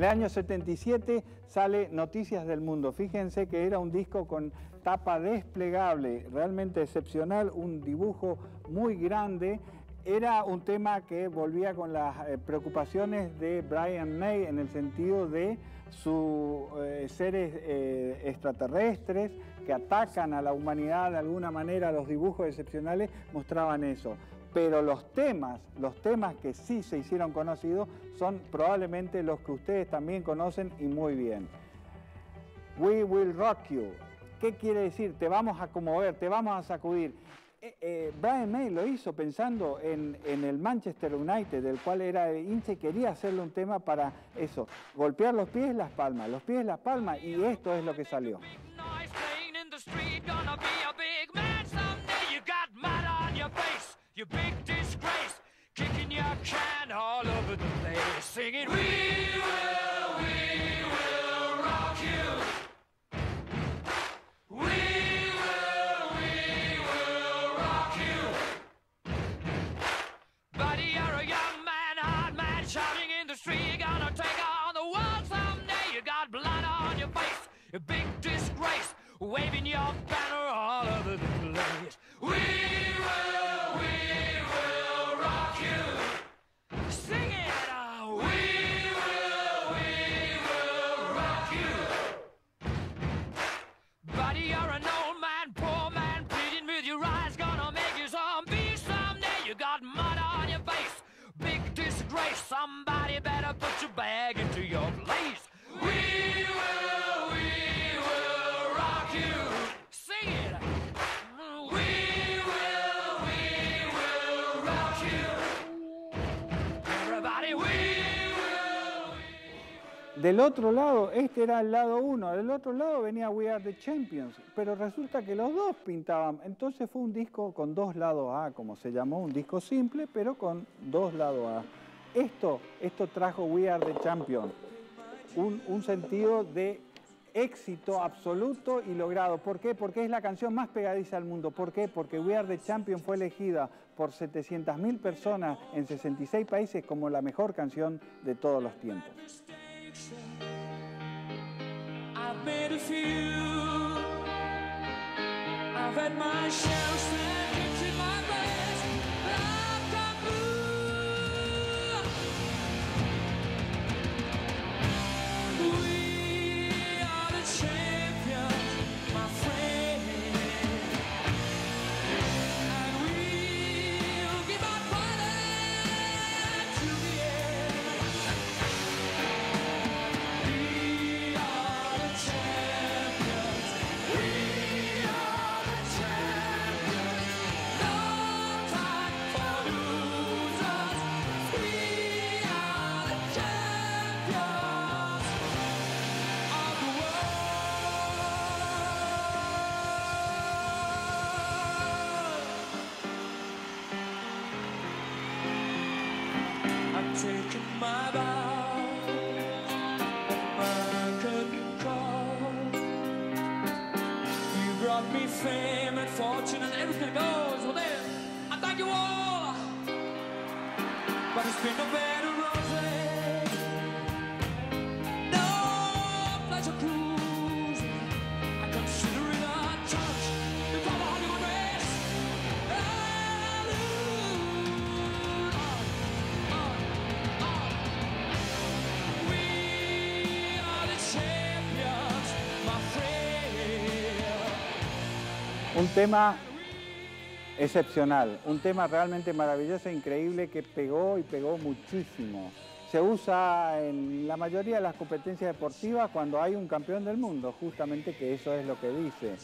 En el año 77 sale Noticias del Mundo. Fíjense que era un disco con tapa desplegable, realmente excepcional, un dibujo muy grande. Era un tema que volvía con las eh, preocupaciones de Brian May en el sentido de sus eh, seres eh, extraterrestres que atacan a la humanidad de alguna manera. Los dibujos excepcionales mostraban eso pero los temas, los temas que sí se hicieron conocidos son probablemente los que ustedes también conocen y muy bien. We will rock you. ¿Qué quiere decir? Te vamos a conmover, te vamos a sacudir. Eh, eh, Brian May lo hizo pensando en, el Manchester United, del cual era hincha y quería hacerle un tema para eso, golpear los pies, las palmas, los pies, las palmas, y esto es lo que salió. You big disgrace, kicking your can all over the place, singing, We will, we will rock you. We will, we will rock you. Buddy, you're a young man, hard man, shouting in the street, you're gonna take on the world someday. You got blood on your face, you big disgrace, waving your banner all over the place. We Somebody better put your bag into your place. We will, we will rock you. Sing it. We will, we will rock you. Everybody, we will. Del otro lado, este era el lado uno, del otro lado venía We Are the Champions, pero resulta que los dos pintaban, entonces fue un disco con dos lados A, como se llamó, un disco simple, pero con dos lados A. Esto, esto trajo We Are the Champion, un, sentido de éxito absoluto y logrado. ¿Por qué? Porque es la canción más pegadiza del mundo. ¿Por qué? Porque We Are the Champion fue elegida por 700.000 personas en 66 países como la mejor canción de todos los tiempos. taken my bow my curtain call. You brought me fame and fortune and everything goes. Well then, I thank you all, but it's been. Un tema excepcional, un tema realmente maravilloso e increíble que pegó y pegó muchísimo. Se usa en la mayoría de las competencias deportivas cuando hay un campeón del mundo, justamente que eso es lo que dice.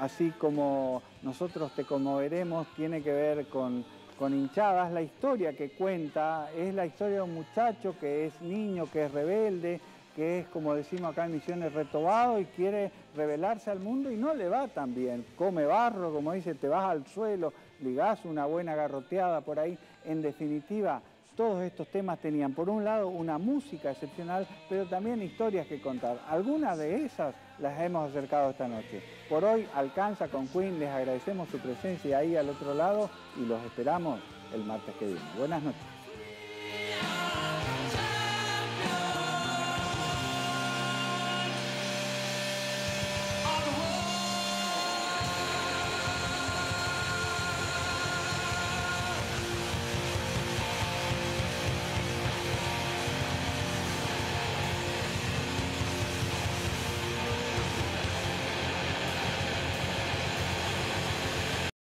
Así como nosotros te conmoveremos, tiene que ver con, con hinchadas, la historia que cuenta es la historia de un muchacho que es niño, que es rebelde, que es, como decimos acá en Misiones, retobado y quiere revelarse al mundo y no le va tan bien. Come barro, como dice, te vas al suelo, ligás una buena garroteada por ahí. En definitiva, todos estos temas tenían, por un lado, una música excepcional, pero también historias que contar. Algunas de esas las hemos acercado esta noche. Por hoy alcanza con Queen, les agradecemos su presencia ahí al otro lado y los esperamos el martes que viene. Buenas noches.